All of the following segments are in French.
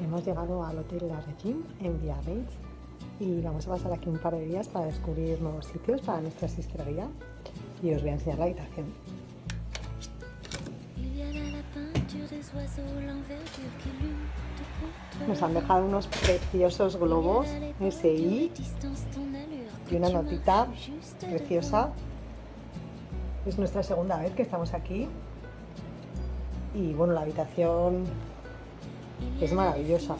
Hemos llegado al Hotel La Regine en Biarritz y vamos a pasar aquí un par de días para descubrir nuevos sitios para nuestra sistería y os voy a enseñar la habitación. Nos han dejado unos preciosos globos SI y una notita preciosa. Es nuestra segunda vez que estamos aquí y bueno, la habitación es maravillosa.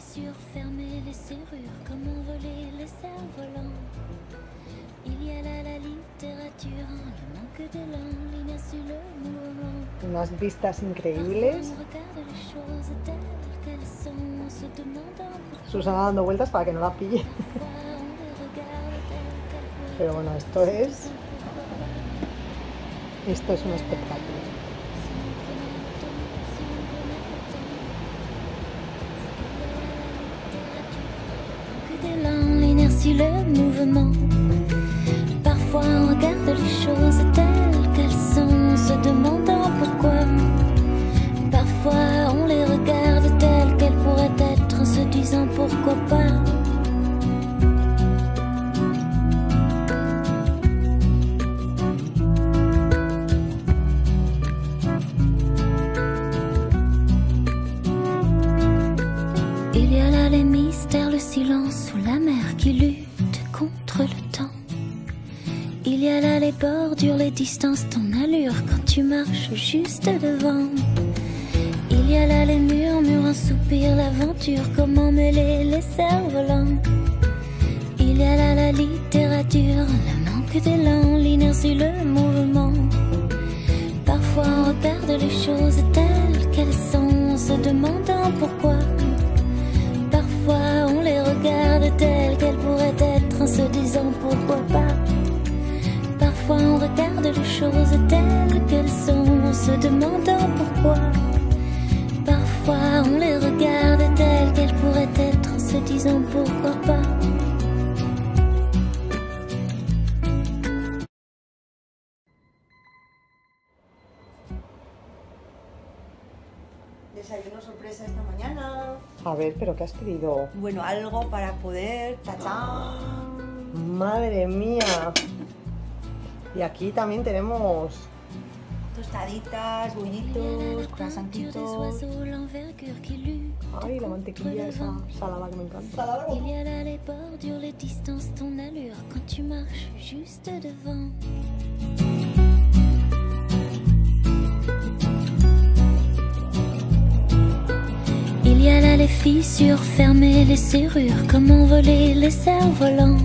Unas vistas increíbles. Susana dando vueltas para que no la pille. Pero bueno, esto es... Esto es un espectáculo. Le mouvement. Parfois on regarde les choses telles qu'elles sont, se demandant pourquoi. Parfois on les regarde telles qu'elles pourraient être, en se disant pourquoi pas. Il y a là les le silence sous la mer qui lutte contre le temps. Il y a là les bordures, les distances, ton allure quand tu marches juste devant. Il y a là les murmures, un soupir, l'aventure, comment mêler les cerfs-volants. Il y a là la littérature, le manque d'élan, l'inertie, le mouvement. Parfois on regarde les choses telles qu'elles sont, se demandant pourquoi. Se disant pourquoi pas. Parfois on regarde les choses telles qu'elles sont en se demandant pourquoi. Parfois on les regarde telles qu'elles pourraient être en se disant pourquoi pas. Desayuno sorpresa esta mañana. A ver, pero ¿qué has pedido? Bueno, algo para poder. ¡Tachán! Madre mía. Y aquí también tenemos Tostaditas, bollitos, croissantitos. ay, la mantequilla esa salada que me encanta. Il y a là les bordures, les distances, ton allure quand tu marches juste devant. fissures, fermer les serrures, comment voler les cerfs-volants.